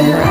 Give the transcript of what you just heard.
Spirit.